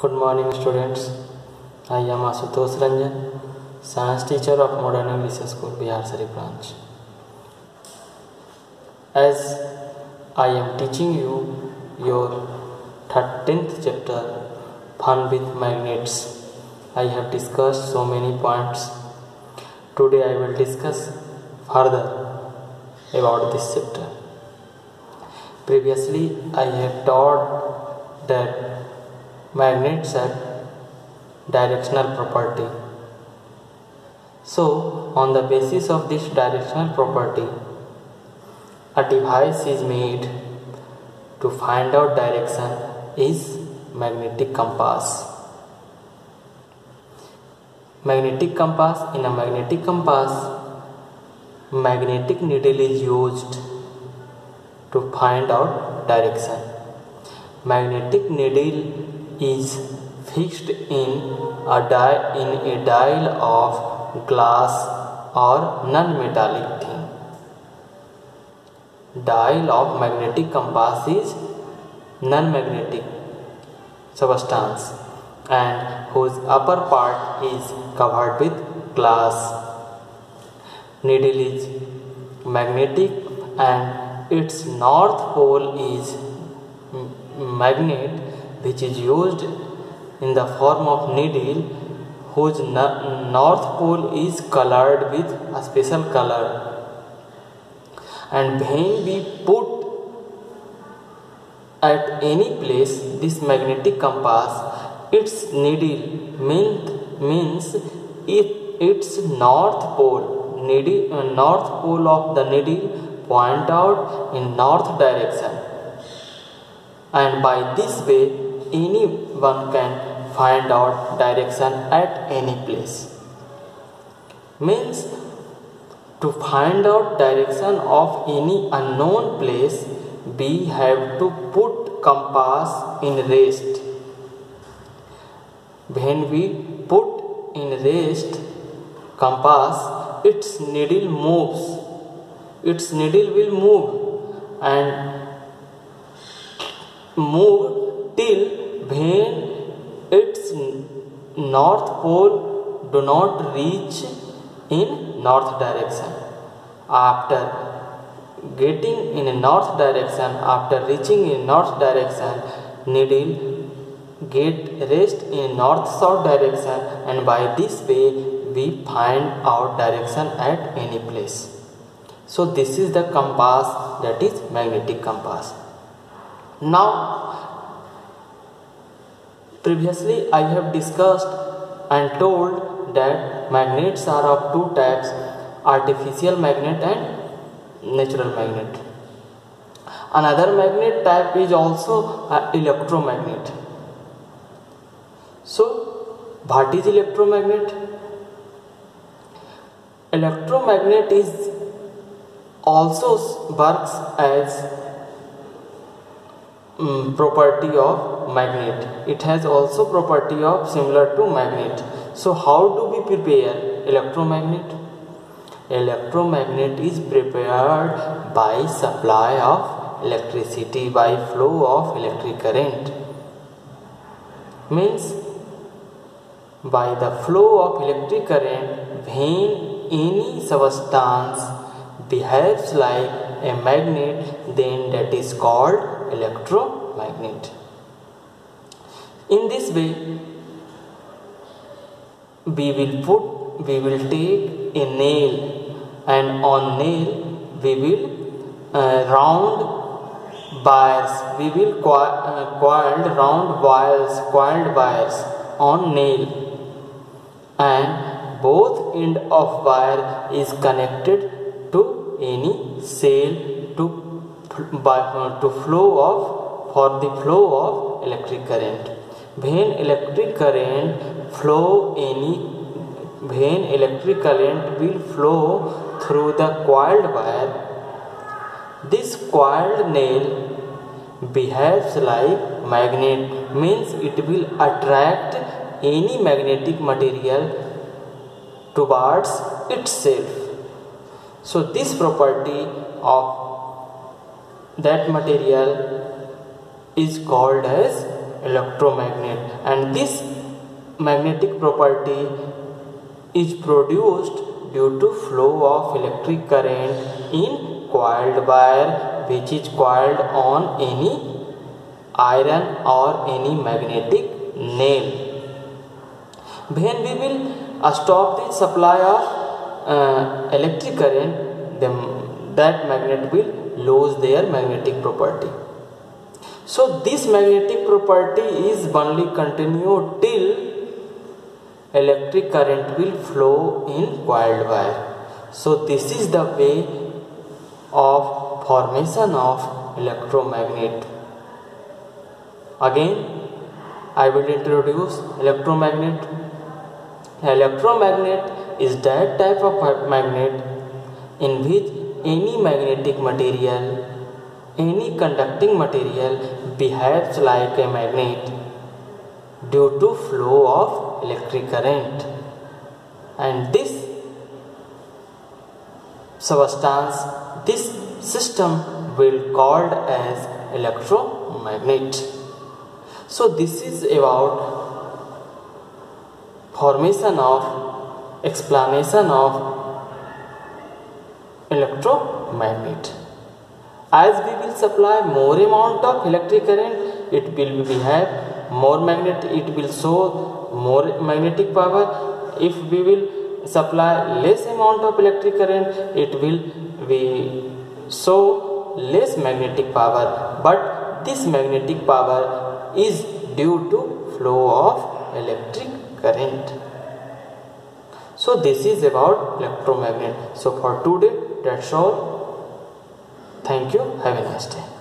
Good morning, students. I am Ashutosh Ranjan, science teacher of Modern English School, Bihar Sharif branch. As I am teaching you your 13th chapter, Fun with Magnets, I have discussed so many points. Today I will discuss further about this chapter. Previously, I have taught that magnets have directional property. So, on the basis of this directional property, a device is made to find out direction is magnetic compass. Magnetic compass in a magnetic compass, magnetic needle is used to find out direction. Magnetic needle is fixed in a in a dial of glass or non-metallic thing. Dial of magnetic compass is non-magnetic substance and whose upper part is covered with glass. Needle is magnetic and its north pole is magnet which is used in the form of needle whose north pole is colored with a special color. And when we put at any place this magnetic compass its needle mean, means if its north pole needle, uh, north pole of the needle point out in north direction. And by this way anyone can find out direction at any place. Means to find out direction of any unknown place we have to put compass in rest. When we put in rest compass its needle moves. Its needle will move and move till when its north pole do not reach in north direction. After getting in a north direction after reaching in north direction needle get rest in north south direction and by this way we find our direction at any place. So this is the compass that is magnetic compass. Now previously i have discussed and told that magnets are of two types artificial magnet and natural magnet. Another magnet type is also uh, electromagnet. So what is electromagnet? Electromagnet is also works as um, property of magnet. It has also property of similar to magnet. So how do we prepare electromagnet? Electromagnet is prepared by supply of electricity by flow of electric current. Means by the flow of electric current when any substance behaves like a magnet then that is called electromagnet in this way we will put we will take a nail and on nail we will uh, round wires. We will coil, uh, coiled round wires coiled wires on nail. And both end of wire is connected to any cell by, uh, to flow of for the flow of electric current. When electric current flow any when electric current will flow through the coiled wire this coiled nail behaves like magnet means it will attract any magnetic material towards itself. So this property of that material is called as electromagnet. And this magnetic property is produced due to flow of electric current in coiled wire which is coiled on any iron or any magnetic nail. When we will stop the supply of uh, electric current then that magnet will lose their magnetic property. So this magnetic property is only continued till electric current will flow in coiled wire so this is the way of formation of electromagnet. Again i will introduce electromagnet. Electromagnet is that type of magnet in which any magnetic material any conducting material behaves like a magnet due to flow of electric current. And this substance this system will called as electromagnet. So this is about formation of explanation of electromagnet as we will supply more amount of electric current it will be have more magnet it will show more magnetic power if we will supply less amount of electric current it will be show less magnetic power but this magnetic power is due to flow of electric current so this is about electromagnet so for today that's all. Thank you. Have a nice day